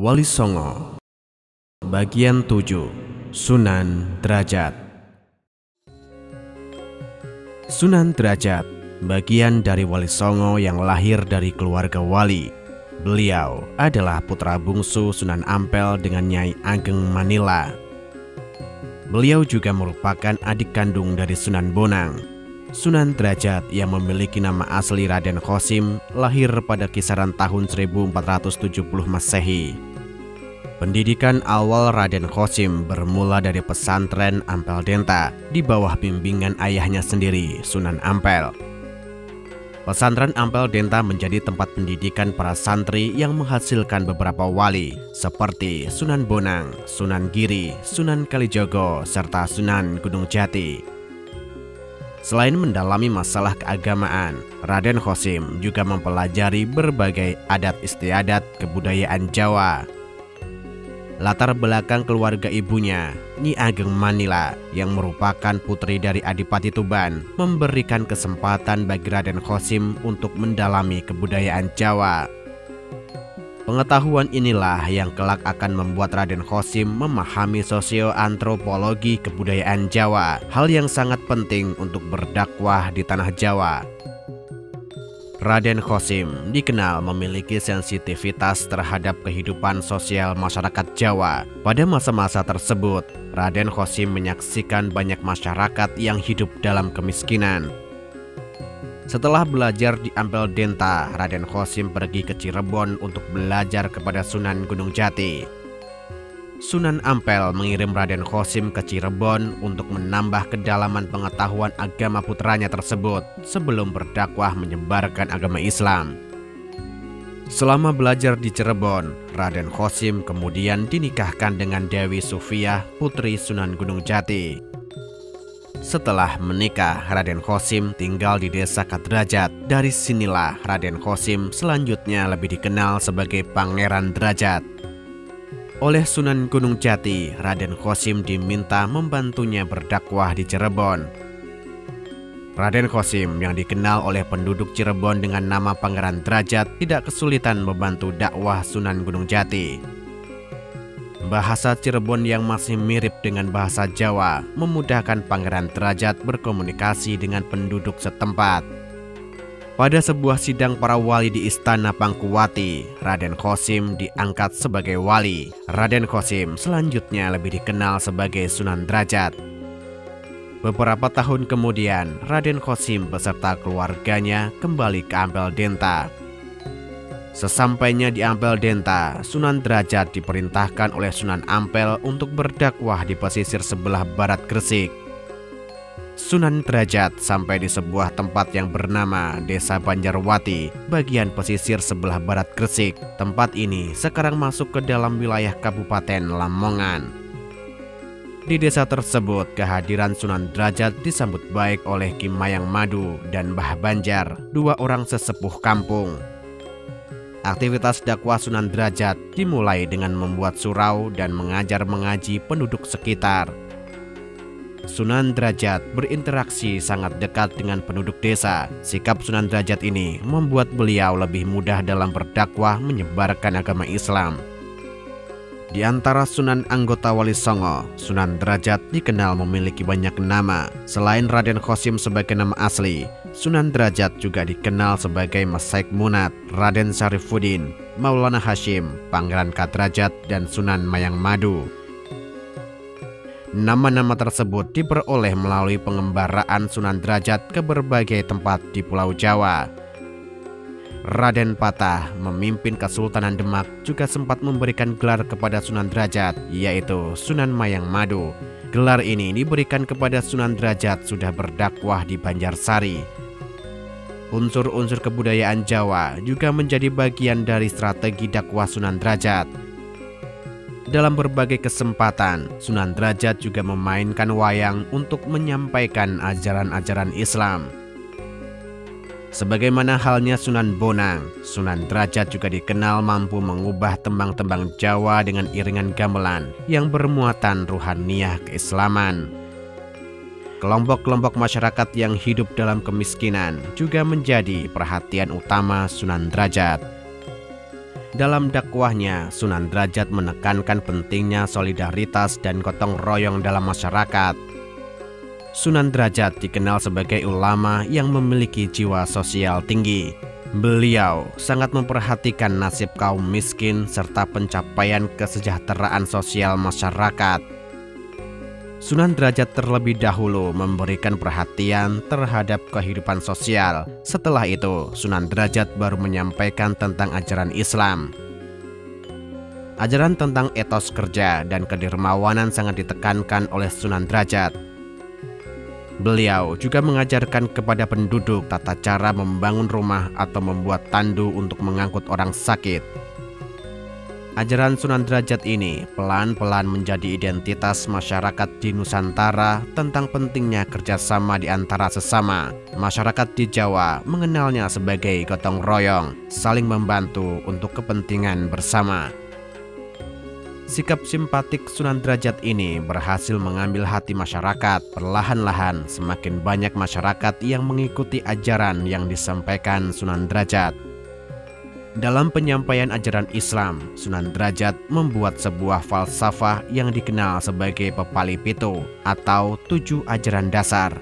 Wali Songo Bagian 7 Sunan Derajat Sunan Derajat bagian dari Wali Songo yang lahir dari keluarga wali. Beliau adalah putra bungsu Sunan Ampel dengan Nyai Ageng Manila. Beliau juga merupakan adik kandung dari Sunan Bonang. Sunan Derajat yang memiliki nama asli Raden Khosim lahir pada kisaran tahun 1470 Masehi. Pendidikan awal Raden Khosim bermula dari pesantren Ampel Denta di bawah bimbingan ayahnya sendiri, Sunan Ampel. Pesantren Ampel Denta menjadi tempat pendidikan para santri yang menghasilkan beberapa wali seperti Sunan Bonang, Sunan Giri, Sunan Kalijogo, serta Sunan Gunung Jati. Selain mendalami masalah keagamaan, Raden Khosim juga mempelajari berbagai adat istiadat kebudayaan Jawa. Latar belakang keluarga ibunya, Nyi Ageng Manila, yang merupakan putri dari Adipati Tuban, memberikan kesempatan bagi Raden Khosim untuk mendalami kebudayaan Jawa. Pengetahuan inilah yang kelak akan membuat Raden Khosim memahami sosioantropologi kebudayaan Jawa, hal yang sangat penting untuk berdakwah di tanah Jawa. Raden Khosim dikenal memiliki sensitivitas terhadap kehidupan sosial masyarakat Jawa. Pada masa-masa tersebut, Raden Khosim menyaksikan banyak masyarakat yang hidup dalam kemiskinan, setelah belajar di Ampel Denta, Raden Khosim pergi ke Cirebon untuk belajar kepada Sunan Gunung Jati. Sunan Ampel mengirim Raden Khosim ke Cirebon untuk menambah kedalaman pengetahuan agama putranya tersebut sebelum berdakwah menyebarkan agama Islam. Selama belajar di Cirebon, Raden Khosim kemudian dinikahkan dengan Dewi Sufiah, putri Sunan Gunung Jati. Setelah menikah, Raden Khosim tinggal di desa Kadrajat. Dari sinilah Raden Khosim selanjutnya lebih dikenal sebagai Pangeran Derajat. Oleh Sunan Gunung Jati, Raden Khosim diminta membantunya berdakwah di Cirebon. Raden Khosim yang dikenal oleh penduduk Cirebon dengan nama Pangeran Derajat tidak kesulitan membantu dakwah Sunan Gunung Jati. Bahasa Cirebon yang masih mirip dengan bahasa Jawa memudahkan Pangeran Derajat berkomunikasi dengan penduduk setempat. Pada sebuah sidang para wali di Istana Pangkuwati, Raden Khosim diangkat sebagai wali. Raden Khosim selanjutnya lebih dikenal sebagai Sunan Derajat. Beberapa tahun kemudian, Raden Khosim beserta keluarganya kembali ke Ampel Denta Sesampainya di Ampel Denta, Sunan Derajat diperintahkan oleh Sunan Ampel untuk berdakwah di pesisir sebelah barat Gresik. Sunan Derajat sampai di sebuah tempat yang bernama Desa Banjarwati, bagian pesisir sebelah barat Gresik. Tempat ini sekarang masuk ke dalam wilayah Kabupaten Lamongan. Di desa tersebut, kehadiran Sunan Derajat disambut baik oleh Ki Mayang Madu dan Mbah Banjar, dua orang sesepuh kampung. Aktivitas dakwah Sunan Derajat dimulai dengan membuat surau dan mengajar mengaji penduduk sekitar. Sunan Derajat berinteraksi sangat dekat dengan penduduk desa. Sikap Sunan Derajat ini membuat beliau lebih mudah dalam berdakwah menyebarkan agama Islam. Di antara Sunan anggota Wali Songo, Sunan Derajat dikenal memiliki banyak nama. Selain Raden Khosim sebagai nama asli, Sunan Derajat juga dikenal sebagai Masaik Munat, Raden Syarifuddin, Maulana Hashim, Pangeran Kadrajat, dan Sunan Mayang Madu. Nama-nama tersebut diperoleh melalui pengembaraan Sunan Derajat ke berbagai tempat di Pulau Jawa. Raden Patah memimpin Kesultanan Demak juga sempat memberikan gelar kepada Sunan Derajat, yaitu Sunan Mayang Madu. Gelar ini diberikan kepada Sunan Derajat sudah berdakwah di Banjarsari. Unsur-unsur kebudayaan Jawa juga menjadi bagian dari strategi dakwah Sunan Derajat. Dalam berbagai kesempatan, Sunan Derajat juga memainkan wayang untuk menyampaikan ajaran-ajaran Islam. Sebagaimana halnya Sunan Bonang, Sunan Derajat juga dikenal mampu mengubah tembang-tembang Jawa dengan iringan gamelan yang bermuatan ruhaniyah keislaman. Kelompok-kelompok masyarakat yang hidup dalam kemiskinan juga menjadi perhatian utama Sunan Derajat. Dalam dakwahnya, Sunan Derajat menekankan pentingnya solidaritas dan gotong royong dalam masyarakat. Sunan Derajat dikenal sebagai ulama yang memiliki jiwa sosial tinggi. Beliau sangat memperhatikan nasib kaum miskin serta pencapaian kesejahteraan sosial masyarakat. Sunan Derajat terlebih dahulu memberikan perhatian terhadap kehidupan sosial. Setelah itu, Sunan Derajat baru menyampaikan tentang ajaran Islam. Ajaran tentang etos kerja dan kedermawanan sangat ditekankan oleh Sunan Derajat. Beliau juga mengajarkan kepada penduduk tata cara membangun rumah atau membuat tandu untuk mengangkut orang sakit. Ajaran Sunan Derajat ini pelan-pelan menjadi identitas masyarakat di Nusantara tentang pentingnya kerjasama di antara sesama. Masyarakat di Jawa mengenalnya sebagai gotong royong, saling membantu untuk kepentingan bersama. Sikap simpatik Sunan Derajat ini berhasil mengambil hati masyarakat. Perlahan-lahan semakin banyak masyarakat yang mengikuti ajaran yang disampaikan Sunan Derajat. Dalam penyampaian ajaran Islam, Sunan Derajat membuat sebuah falsafah yang dikenal sebagai Pepali Pitu atau tujuh ajaran dasar.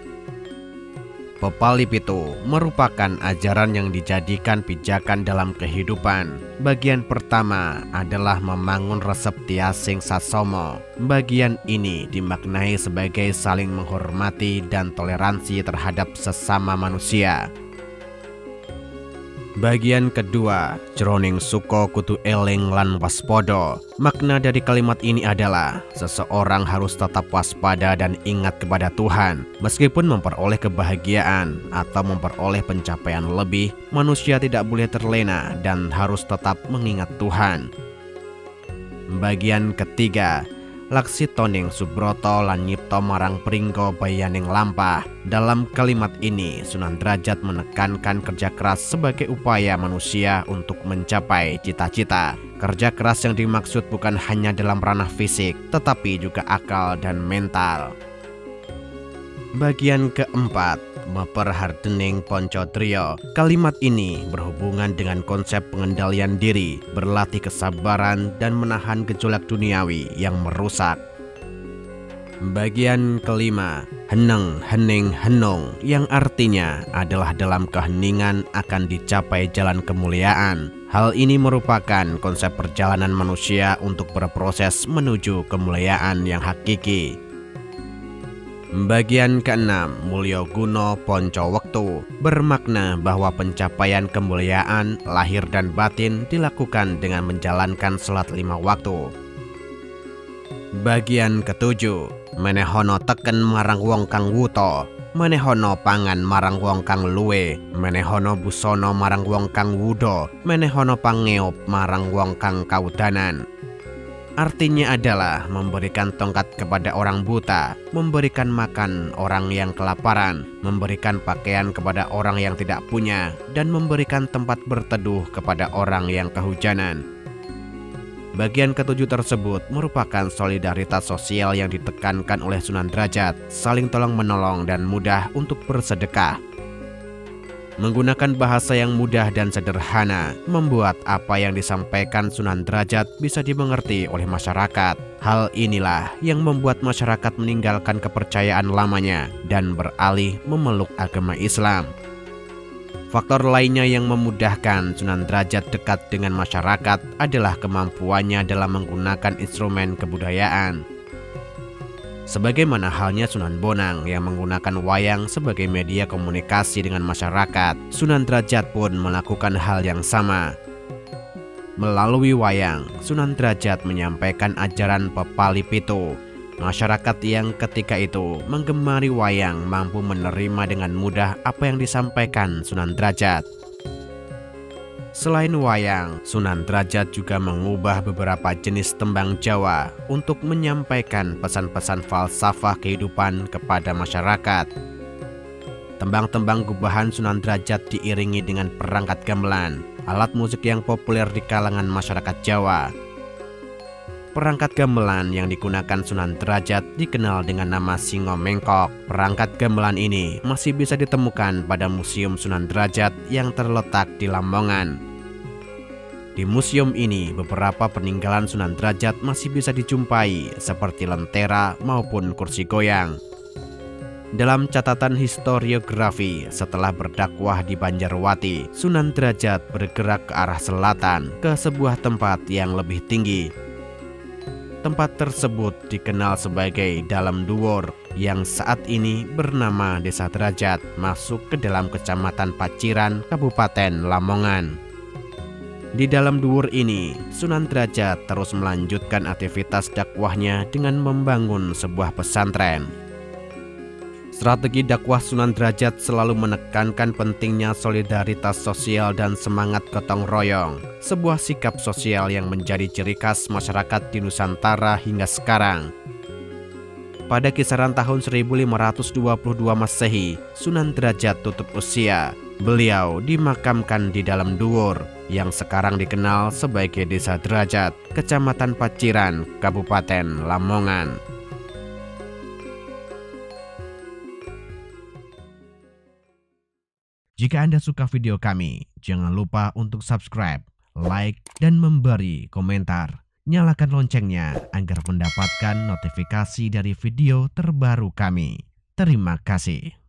Pepali Pitu merupakan ajaran yang dijadikan pijakan dalam kehidupan. Bagian pertama adalah membangun resep tiasing sasomo. Bagian ini dimaknai sebagai saling menghormati dan toleransi terhadap sesama manusia. Bagian kedua, Jroning Suko Kutu Eling lan Waspodo. Makna dari kalimat ini adalah seseorang harus tetap waspada dan ingat kepada Tuhan. Meskipun memperoleh kebahagiaan atau memperoleh pencapaian lebih, manusia tidak boleh terlena dan harus tetap mengingat Tuhan. Bagian ketiga, Laksi Toning Subroto lan nyipto marang pringgo bayaning lampah. Dalam kalimat ini, Sunan Derajat menekankan kerja keras sebagai upaya manusia untuk mencapai cita-cita. Kerja keras yang dimaksud bukan hanya dalam ranah fisik, tetapi juga akal dan mental. Bagian keempat, Meperhardening Ponco Trio. Kalimat ini berhubungan dengan konsep pengendalian diri, berlatih kesabaran, dan menahan gejolak duniawi yang merusak. Bagian kelima, Heneng, Hening, Henong, yang artinya adalah dalam keheningan akan dicapai jalan kemuliaan. Hal ini merupakan konsep perjalanan manusia untuk berproses menuju kemuliaan yang hakiki. Bagian keenam, Mulyo Guno Ponco Wektu bermakna bahwa pencapaian kemuliaan lahir dan batin dilakukan dengan menjalankan sholat lima waktu. Bagian ketujuh, Menehono teken marang wong kang wuto, Menehono pangan marang wong kang luwe, Menehono busono marang wong kang wudo, Menehono pangeop marang wong kang kaudanan. Artinya adalah memberikan tongkat kepada orang buta, memberikan makan orang yang kelaparan, memberikan pakaian kepada orang yang tidak punya, dan memberikan tempat berteduh kepada orang yang kehujanan. Bagian ketujuh tersebut merupakan solidaritas sosial yang ditekankan oleh Sunan Derajat, saling tolong-menolong dan mudah untuk bersedekah. Menggunakan bahasa yang mudah dan sederhana, membuat apa yang disampaikan Sunan Derajat bisa dimengerti oleh masyarakat. Hal inilah yang membuat masyarakat meninggalkan kepercayaan lamanya dan beralih memeluk agama Islam. Faktor lainnya yang memudahkan Sunan Derajat dekat dengan masyarakat adalah kemampuannya dalam menggunakan instrumen kebudayaan. Sebagaimana halnya Sunan Bonang yang menggunakan wayang sebagai media komunikasi dengan masyarakat, Sunan Derajat pun melakukan hal yang sama. Melalui wayang, Sunan Derajat menyampaikan ajaran Pepali Pitu. Masyarakat yang ketika itu menggemari wayang mampu menerima dengan mudah apa yang disampaikan Sunan Derajat. Selain wayang, Sunan Derajat juga mengubah beberapa jenis tembang Jawa untuk menyampaikan pesan-pesan falsafah kehidupan kepada masyarakat. Tembang-tembang gubahan Sunan Derajat diiringi dengan perangkat gamelan, alat musik yang populer di kalangan masyarakat Jawa. Perangkat gamelan yang digunakan Sunan Derajat dikenal dengan nama Singo Mengkok. Perangkat gamelan ini masih bisa ditemukan pada Museum Sunan Derajat yang terletak di Lamongan. Di museum ini, beberapa peninggalan Sunan Derajat masih bisa dijumpai, seperti lentera maupun kursi goyang. Dalam catatan historiografi, setelah berdakwah di Banjarwati, Sunan Derajat bergerak ke arah selatan ke sebuah tempat yang lebih tinggi. Tempat tersebut dikenal sebagai Dalam Duwur yang saat ini bernama Desa Derajat masuk ke dalam Kecamatan Paciran, Kabupaten Lamongan. Di dalam duur ini, Sunan Derajat terus melanjutkan aktivitas dakwahnya dengan membangun sebuah pesantren. Strategi dakwah Sunan Derajat selalu menekankan pentingnya solidaritas sosial dan semangat gotong royong, sebuah sikap sosial yang menjadi ciri khas masyarakat di Nusantara hingga sekarang. Pada kisaran tahun 1522 Masehi, Sunan Derajat tutup usia. Beliau dimakamkan di dalam duur yang sekarang dikenal sebagai Desa Derajat, Kecamatan Paciran, Kabupaten Lamongan. Jika Anda suka video kami, jangan lupa untuk subscribe, like, dan memberi komentar. Nyalakan loncengnya agar mendapatkan notifikasi dari video terbaru kami. Terima kasih.